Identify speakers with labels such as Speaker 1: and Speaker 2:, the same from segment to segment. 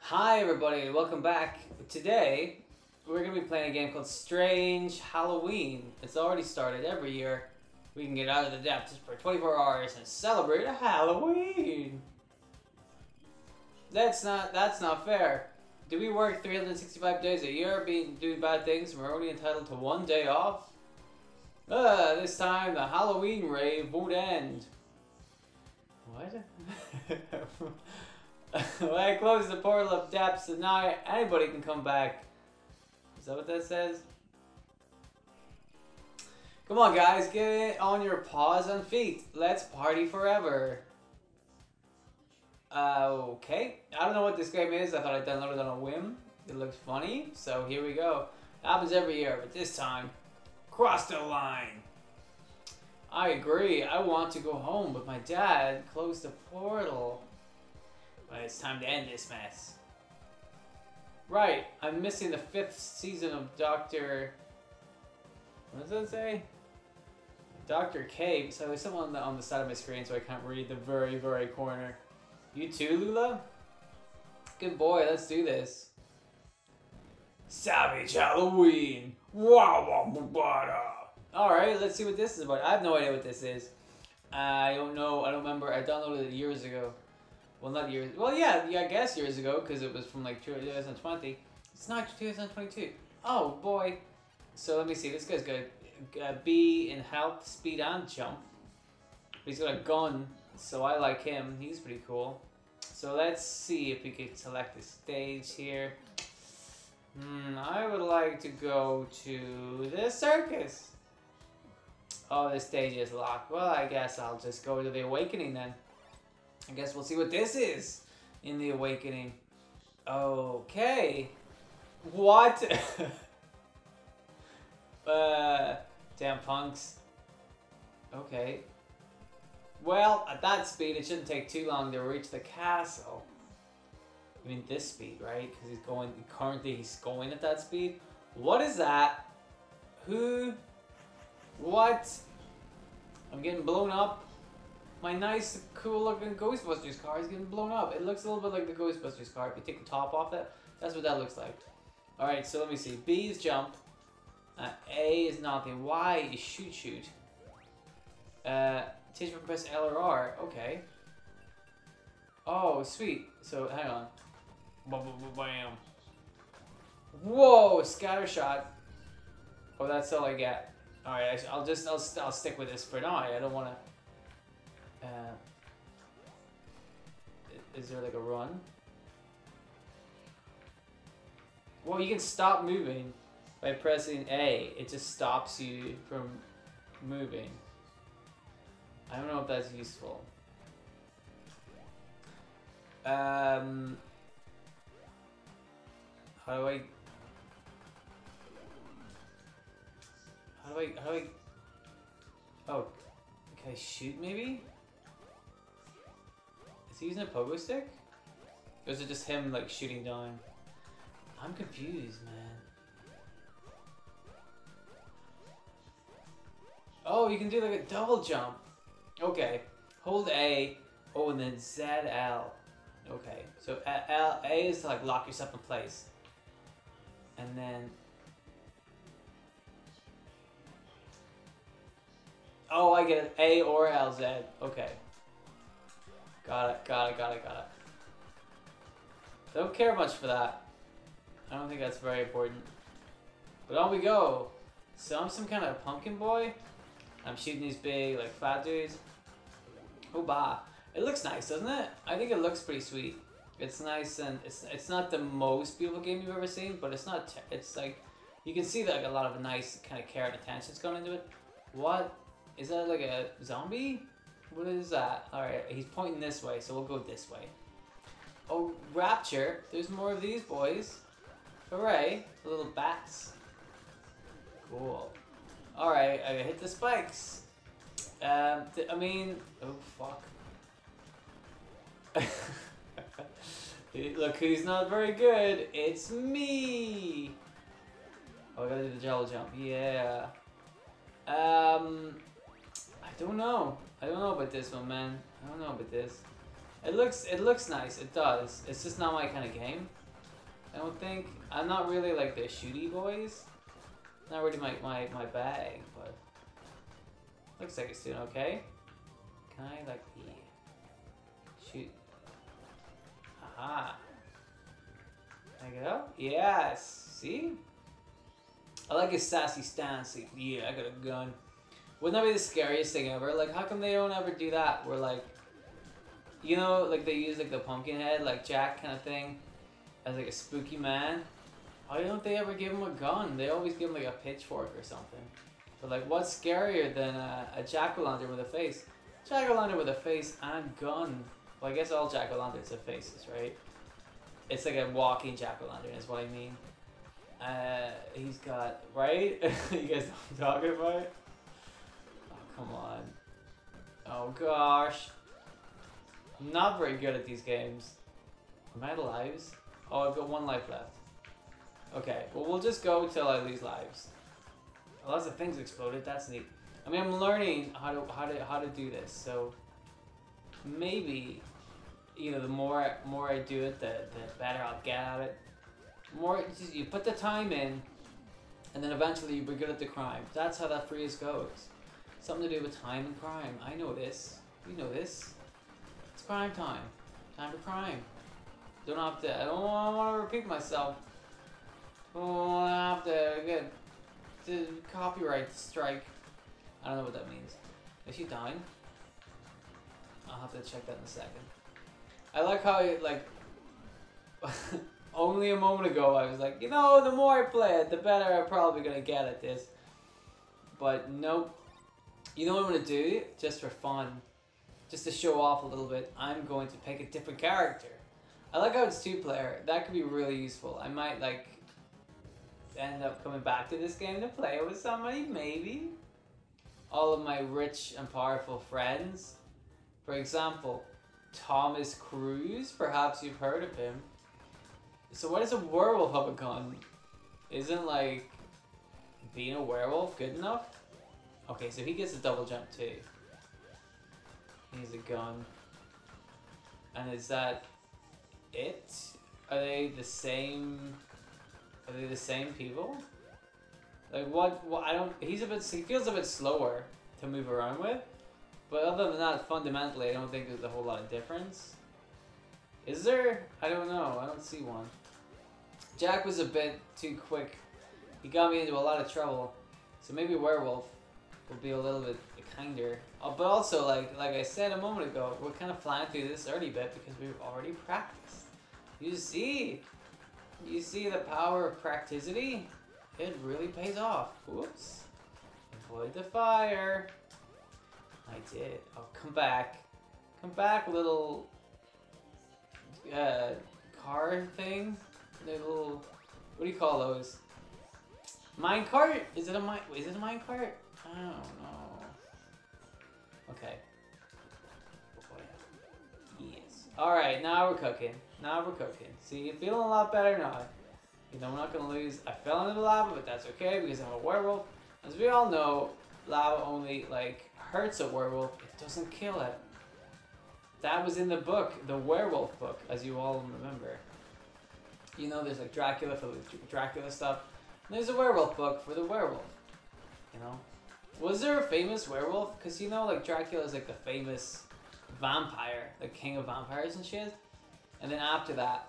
Speaker 1: Hi everybody, welcome back. Today, we're gonna be playing a game called Strange Halloween. It's already started every year. We can get out of the depths for 24 hours and celebrate a Halloween. That's not that's not fair. Do we work 365 days a year being doing bad things and we're only entitled to one day off? Uh, this time the Halloween rave won't end. What? when I close the portal of depths and now anybody can come back. Is that what that says? Come on guys, get on your paws and feet. Let's party forever. Uh, okay. I don't know what this game is. I thought I downloaded it on a whim. It looks funny, so here we go. happens every year, but this time, cross the line. I agree. I want to go home, but my dad closed the portal. But it's time to end this mess. Right, I'm missing the fifth season of Doctor. What does that say? Doctor K. So there's someone on the, on the side of my screen, so I can't read the very, very corner. You too, Lula? Good boy, let's do this. Savage Halloween! Wow, Alright, let's see what this is about. I have no idea what this is. I don't know, I don't remember. I downloaded it years ago. Well, not years. Well, yeah, yeah, I guess years ago because it was from like 2020. It's not 2022. Oh boy. So let me see. This guy's got a B in health, speed, and jump. But he's got a gun, so I like him. He's pretty cool. So let's see if we can select the stage here. Hmm, I would like to go to the circus. Oh, the stage is locked. Well, I guess I'll just go to the awakening then. I guess we'll see what this is in the awakening. Okay. What? uh, damn punks. Okay. Well, at that speed, it shouldn't take too long to reach the castle. I mean, this speed, right? Because he's going, currently he's going at that speed. What is that? Who? What? I'm getting blown up. My nice, cool looking Ghostbusters car is getting blown up. It looks a little bit like the Ghostbusters car. If you take the top off it, that's what that looks like. Alright, so let me see. B is jump. Uh, A is nothing. Y is shoot shoot. Uh, teach me press L or R. Okay. Oh, sweet. So, hang on. Bam. Whoa, scatter shot. Oh, that's all I get. Alright, I'll just, I'll, I'll stick with this for now. I don't want to... is there like a run? Well, you can stop moving by pressing A. It just stops you from moving. I don't know if that's useful. Um, how do I? How do I? How do I? Oh, can I shoot maybe? Is he using a pogo stick? Or is it just him like shooting down? I'm confused, man. Oh, you can do like a double jump. Okay. Hold A. Oh, and then ZL. Okay. So L, A is to like lock yourself in place. And then... Oh, I get it. A or LZ. Okay. Got it, got it, got it, got it. Don't care much for that. I don't think that's very important. But on we go. So I'm some kind of pumpkin boy. I'm shooting these big, like, fat dudes. Oh, bah. It looks nice, doesn't it? I think it looks pretty sweet. It's nice and it's it's not the most beautiful game you've ever seen, but it's not. it's like you can see that like a lot of nice kind of care and attention's going into it. What is that? Like a zombie? What is that? Alright, he's pointing this way, so we'll go this way. Oh, Rapture. There's more of these boys. Hooray. Little bats. Cool. Alright, I hit the spikes. Um, I mean... Oh, fuck. Look who's not very good. It's me! Oh, I gotta do the jello jump. Yeah. Um... I don't know. I don't know about this one, man. I don't know about this. It looks it looks nice. It does. It's just not my kind of game. I don't think I'm not really like the shooty boys. Not really my my my bag, but looks like it's doing okay. Can I like the shoot? Aha. Can I get up? Yes. See? I like his sassy stance. Yeah, I got a gun. Wouldn't that be the scariest thing ever? Like, how come they don't ever do that? Where like, you know, like they use like the pumpkin head, like Jack kind of thing, as like a spooky man. Why don't they ever give him a gun? They always give him like a pitchfork or something. But like, what's scarier than a, a jack-o'-lantern with a face? Jack-o'-lantern with a face and gun. Well, I guess all jack-o'-lanterns have faces, right? It's like a walking jack-o'-lantern is what I mean. Uh, he's got, right? you guys know what I'm talking about? Come on. Oh, gosh. I'm not very good at these games. Am I lives? Oh, I've got one life left. Okay, well, we'll just go till I lose lives. Lots of things exploded. That's neat. I mean, I'm learning how to how to how to do this. So maybe you know, the more more I do it, the the better I'll get at it. More you put the time in, and then eventually you'll be good at the crime. That's how that freeze goes. Something to do with time and crime. I know this. You know this. It's crime time. Time for crime. Don't have to. I don't want to repeat myself. I have to get the copyright strike. I don't know what that means. Is she dying? I'll have to check that in a second. I like how it, like only a moment ago I was like, you know, the more I play it, the better I'm probably gonna get at this. But nope. You know what I'm gonna do? Just for fun, just to show off a little bit, I'm going to pick a different character. I like how it's two player. That could be really useful. I might like end up coming back to this game to play with somebody, maybe. All of my rich and powerful friends. For example, Thomas Cruise, perhaps you've heard of him. So what is a werewolf gun? Isn't like being a werewolf good enough? Okay, so he gets a double jump too. He has a gun. And is that it? Are they the same are they the same people? Like what? What I don't. He's a bit. He feels a bit slower to move around with, but other than that, fundamentally, I don't think there's a whole lot of difference. Is there? I don't know. I don't see one. Jack was a bit too quick. He got me into a lot of trouble. So maybe werewolf will be a little bit kinder. Oh, but also, like like I said a moment ago, we're kind of flying through this early bit because we've already practiced. You see, you see the power of practicity? It really pays off. Whoops. Avoid the fire. I did. Oh, come back. Come back, little uh, car thing. Little, what do you call those? Mine cart? Is it a mine? Is it a mine cart? I don't know. Okay. Yes. All right, now we're cooking. Now we're cooking. See, you feeling a lot better now. You know, I'm not gonna lose. I fell into the lava, but that's okay because I'm a werewolf. As we all know, lava only like hurts a werewolf. It doesn't kill it. That was in the book, the werewolf book, as you all remember. You know, there's like Dracula for the Dracula stuff. And there's a werewolf book for the werewolf. You know, was there a famous werewolf? Because you know, like Dracula is like the famous vampire, the king of vampires and shit. And then after that,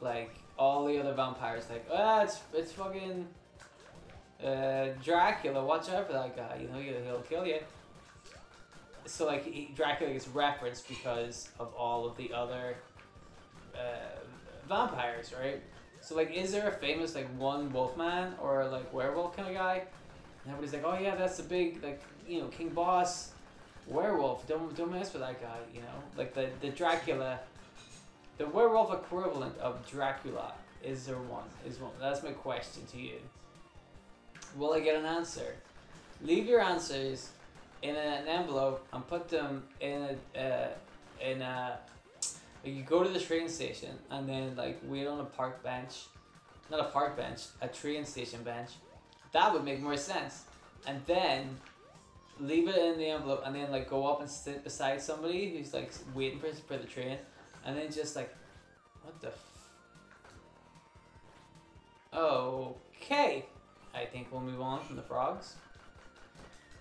Speaker 1: like all the other vampires, like ah, it's it's fucking uh, Dracula. Watch out for that guy. You know, he'll kill you. So like he, Dracula gets referenced because of all of the other uh, vampires, right? So like, is there a famous like one Wolfman or like werewolf kind of guy? Everybody's like, oh yeah, that's the big like you know King Boss werewolf. Don't don't mess with that guy. You know, like the the Dracula the werewolf equivalent of Dracula. Is there one? Is one? That's my question to you. Will I get an answer? Leave your answers in an envelope and put them in a uh, in a. Like you go to the train station and then like wait on a park bench, not a park bench, a train station bench. That would make more sense. And then leave it in the envelope, and then like go up and sit beside somebody who's like waiting for for the train, and then just like, what the. F- okay, I think we'll move on from the frogs.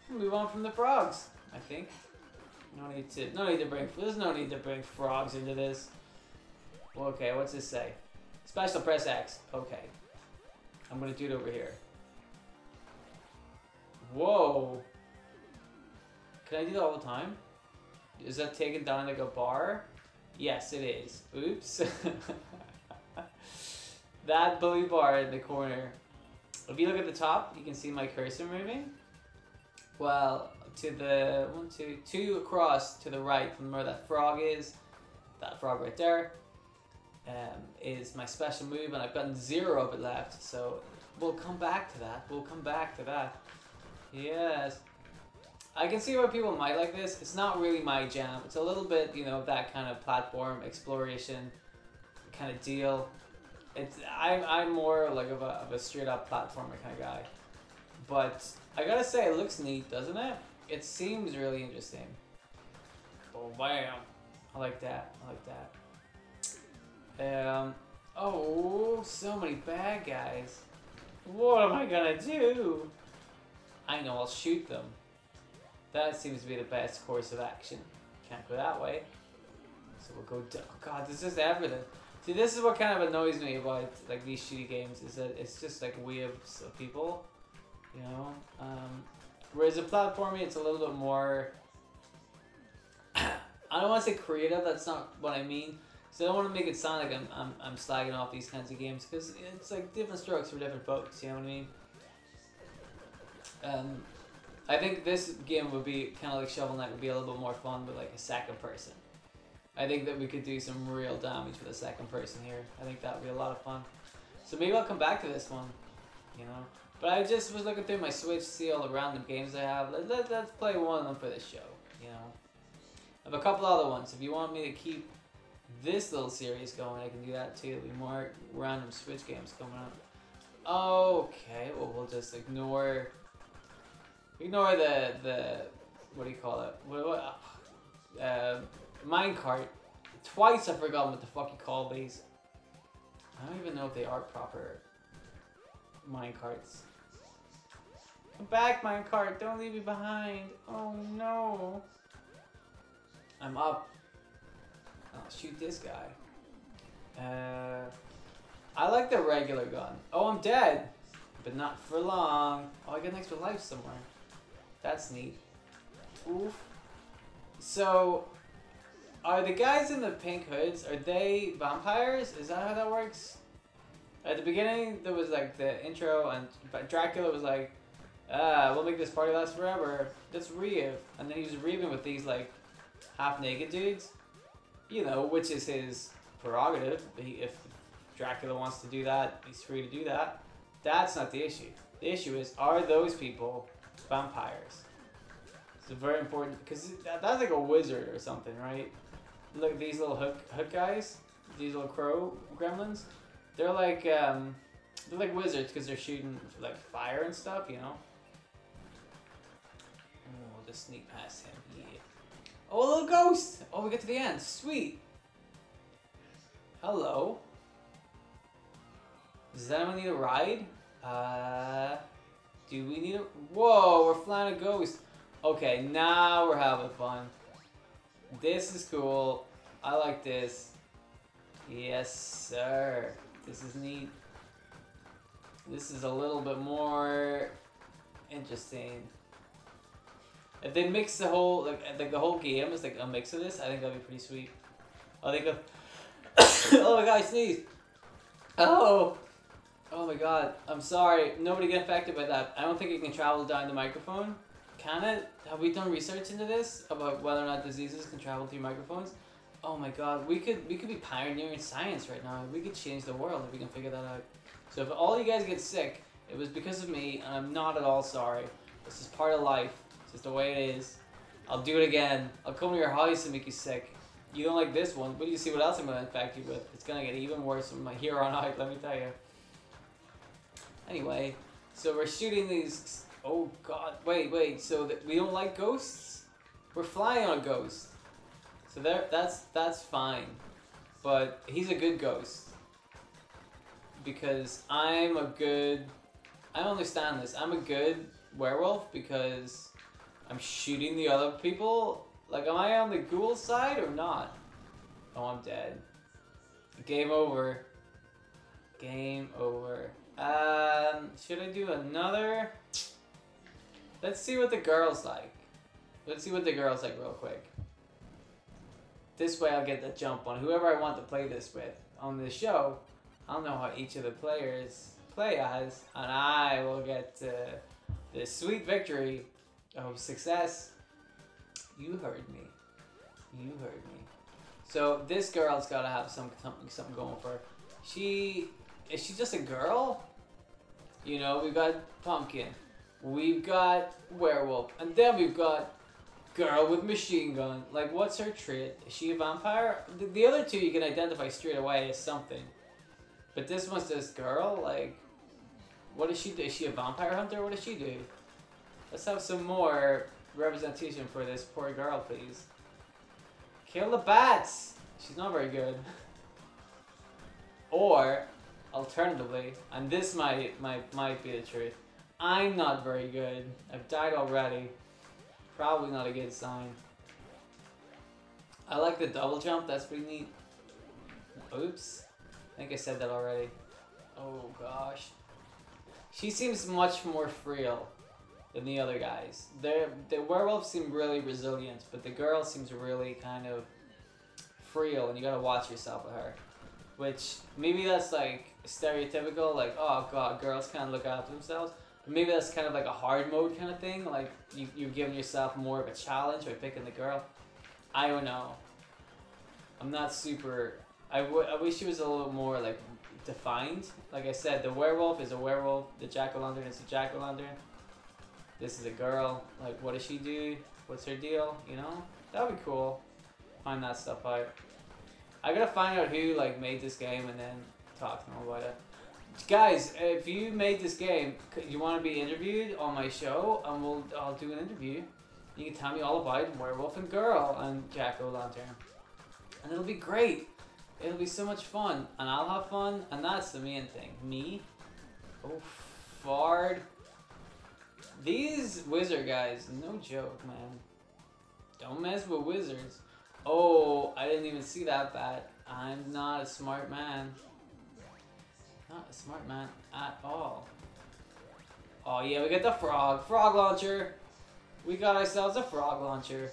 Speaker 1: We'll move on from the frogs. I think. No need to. No need to bring. There's no need to bring frogs into this. Okay, what's this say? Special press X. Okay. I'm gonna do it over here. Whoa. Can I do that all the time? Is that taken down like a bar? Yes, it is. Oops. that blue bar in the corner. If you look at the top, you can see my cursor moving. Well, to the one, two, two across to the right from where that frog is, that frog right there, um, is my special move, and I've gotten zero of it left. So we'll come back to that. We'll come back to that. Yes. I can see why people might like this. It's not really my jam. It's a little bit, you know, that kind of platform exploration kind of deal. It's I'm I'm more like of a, of a straight up platformer kind of guy. But I gotta say, it looks neat, doesn't it? It seems really interesting. Oh bam! I like that. I like that. Um. Oh, so many bad guys. What am I gonna do? I know, I'll shoot them. That seems to be the best course of action. Can't go that way. So we'll go down. Oh god, this is everything. See, this is what kind of annoys me about like these shitty games is that it's just like waves of people, you know. Um, whereas a platforming, it's a little bit more. I don't want to say creative. That's not what I mean. So I don't want to make it sound like I'm, I'm, I'm slagging off these kinds of games because it's like different strokes for different folks. You know what I mean? Um, I think this game would be kind of like Shovel Knight would be a little bit more fun with like a second person. I think that we could do some real damage with a second person here. I think that would be a lot of fun. So maybe I'll come back to this one, you know. But I just was looking through my Switch, to see all the random games I have. Let, let, let's play one of them for this show, you know. I have a couple other ones. If you want me to keep this little series going, I can do that too. There'll be more random Switch games coming up. Okay, well we'll just ignore Ignore the the what do you call it? What, what uh, minecart. Twice I've forgotten what the fuck you call these. I don't even know if they are proper minecarts. Come back, minecart! Don't leave me behind! Oh no! I'm up. I'll shoot this guy. Uh, I like the regular gun. Oh, I'm dead! But not for long. Oh, I got an extra life somewhere. That's neat. Oof. So, are the guys in the pink hoods, are they vampires? Is that how that works? At the beginning, there was like the intro, and Dracula was like, ah, we'll make this party last forever. That's Reeve. And then he was reaving with these like half naked dudes. You know, which is his prerogative. He, if Dracula wants to do that, he's free to do that. That's not the issue. The issue is, are those people vampires. It's very important because that, that's like a wizard or something, right? Look, these little hook hook guys, these little crow gremlins, they're like um, they're like wizards because they're shooting like fire and stuff, you know. Oh, we'll just sneak past him. Yeah. Oh, a little ghost. Oh, we get to the end. Sweet. Hello. Does anyone need a ride? Uh. Do we need a... Whoa, we're flying a ghost. Okay, now we're having fun. This is cool. I like this. Yes, sir. This is neat. This is a little bit more interesting. If they mix the whole like uh, like the whole game is like a mix of this, I think that'd be pretty sweet. I think of oh my god, I sneezed. Oh. Oh my god, I'm sorry. Nobody get affected by that. I don't think it can travel down the microphone. Can it? Have we done research into this about whether or not diseases can travel through microphones? Oh my god, we could we could be pioneering science right now. We could change the world if we can figure that out. So if all you guys get sick, it was because of me, and I'm not at all sorry. This is part of life. It's just the way it is. I'll do it again. I'll come to your house and make you sick. You don't like this one, but you see what else I'm gonna infect you with. It's gonna get even worse from here on out, let me tell you. Anyway, so we're shooting these Oh god, wait, wait, so that we don't like ghosts? We're flying on a ghost. So there, that's, that's fine. But he's a good ghost. Because I'm a good, I understand this. I'm a good werewolf because I'm shooting the other people. Like, am I on the ghoul side or not? Oh, I'm dead. Game over. Game over. Um, should I do another? Let's see what the girl's like. Let's see what the girl's like real quick. This way I'll get the jump on whoever I want to play this with. On this show, I'll know how each of the players play as, and I will get uh, the sweet victory of success. You heard me. You heard me. So this girl's got to have some something something going for her. She is she just a girl? You know, we've got pumpkin, we've got werewolf, and then we've got girl with machine gun. Like, what's her trait? Is she a vampire? The, the other two you can identify straight away as something, but this one's this girl. Like, what does she do? Is she a vampire hunter? What does she do? Let's have some more representation for this poor girl, please. Kill the bats! She's not very good. Or, alternatively, and this might, might, might be the truth, I'm not very good. I've died already. Probably not a good sign. I like the double jump, that's pretty neat. Oops. I think I said that already. Oh gosh. She seems much more frail than the other guys. The the werewolves seem really resilient, but the girl seems really kind of frail, and you gotta watch yourself with her. Which maybe that's like stereotypical, like oh god, girls can't look after themselves. But maybe that's kind of like a hard mode kind of thing. Like you you're giving yourself more of a challenge by picking the girl. I don't know. I'm not super. I, I wish she was a little more like defined. Like I said, the werewolf is a werewolf. The jack o' lantern is a jack o' lantern this is a girl, like what does she do? What's her deal? You know? That would be cool. Find that stuff out. I gotta find out who like made this game and then talk to about it. Guys, if you made this game, you want to be interviewed on my show, and we'll I'll do an interview. You can tell me all about Werewolf and Girl and Jack O' Lantern, and it'll be great. It'll be so much fun, and I'll have fun, and that's the main thing. Me, oh, fard. These wizard guys, no joke, man. Don't mess with wizards. Oh, I didn't even see that bat. I'm not a smart man. Not a smart man at all. Oh yeah, we got the frog. Frog launcher. We got ourselves a frog launcher.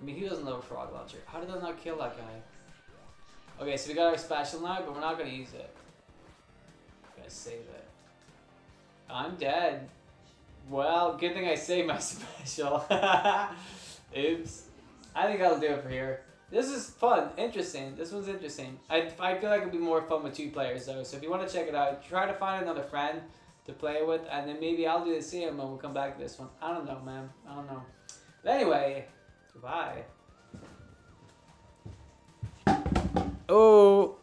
Speaker 1: I mean, he doesn't love a frog launcher. How did I not kill that guy? Okay, so we got our special now, but we're not to use it. To save it. I'm dead. Well, good thing I saved my special. Oops. I think I'll do it for here. This is fun, interesting. This one's interesting. I, I feel like it'd be more fun with two players though. So if you want to check it out, try to find another friend to play with, and then maybe I'll do the same and we'll come back to this one. I don't know, man. I don't know. But anyway, goodbye. Oh.